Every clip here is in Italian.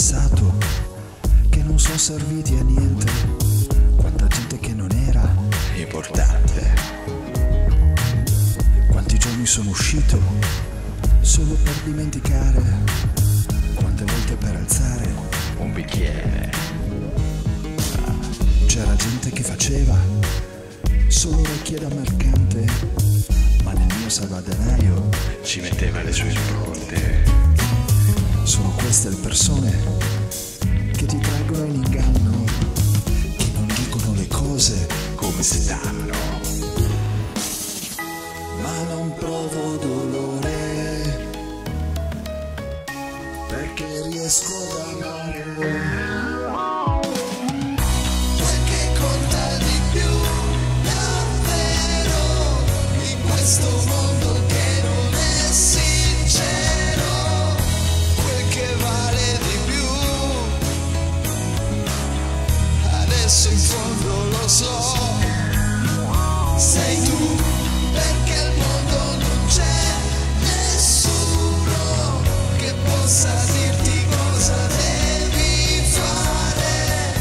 passato, che non sono serviti a niente, quanta gente che non era Importante. quanti giorni sono uscito solo per dimenticare, quante volte per alzare, Un bicchiere. c'era gente che faceva solo orecchie da mercante, ma nel mio salvadanaio Ci metteva le sue impronte. Sono queste le persone che ti traggono in inganno, che non dicono le cose Come se danno. ma non provo dolore adesso in fondo lo so. Sei tu perché al mondo non c'è nessuno che possa dirti cosa devi fare.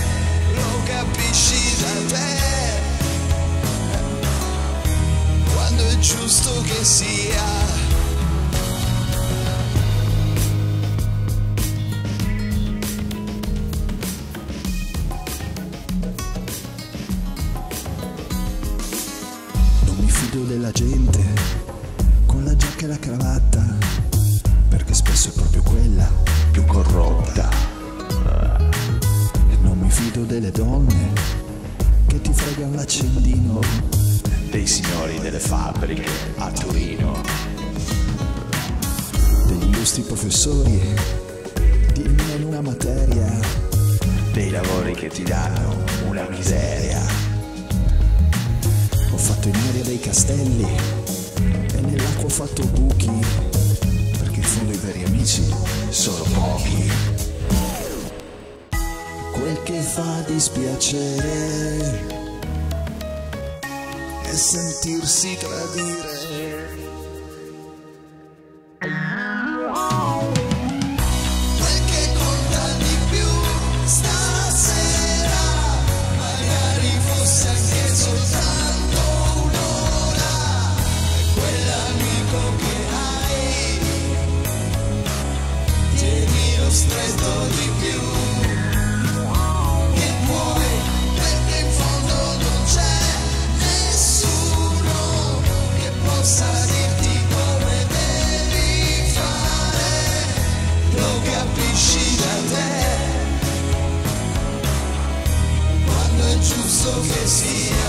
Lo capisci da te. Quando è giusto che sia fido della gente con la giacca e la cravatta, perché spesso è proprio quella Più corrotta. E non mi fido delle donne che ti fregano l'accendino, Dei signori delle fabbriche a Torino. degli illustri professori di almeno una materia, Dei lavori che ti danno una miseria. Fatto in aria dei castelli e nell'acqua ho fatto buchi, perché in fondo i veri amici Sono pochi. Quel che fa dispiacere è sentirsi tradire. Stretto di più che puoi, perché in fondo non c'è nessuno che possa dirti come devi fare, lo capisci da te, quando è giusto che sia.